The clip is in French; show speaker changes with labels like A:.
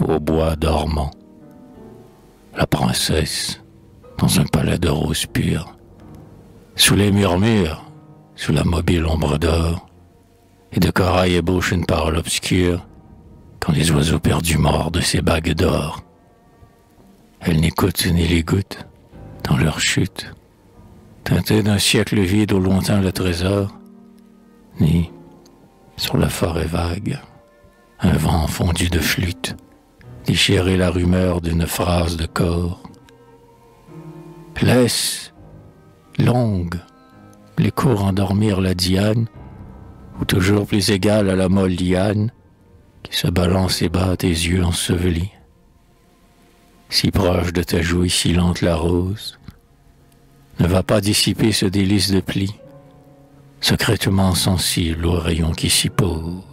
A: au bois dormant. La princesse, dans un palais de roses pures, sous les murmures, sous la mobile ombre d'or, et de corail ébauche une parole obscure, quand les oiseaux perdus mordent ces bagues d'or. Elle n'écoute ni les gouttes dans leur chute, teintées d'un siècle vide au lointain le trésor, ni sur la forêt vague, un vent fondu de flûte, déchirer la rumeur d'une phrase de corps. Laisse, longue, l'écho endormir la diane, ou toujours plus égale à la molle liane, qui se balance et bat tes yeux ensevelis. Si proche de ta joue si lente la rose, ne va pas dissiper ce délice de pli, secrètement sensible aux rayons qui s'y posent.